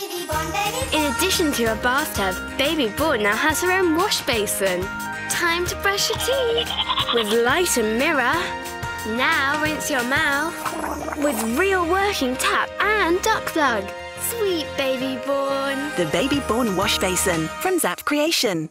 In addition to a bathtub, Baby Born now has her own wash basin. Time to brush your teeth with light and mirror. Now rinse your mouth with real working tap and duck plug. Sweet Baby Born. The Baby Born Wash Basin from Zapf Creation.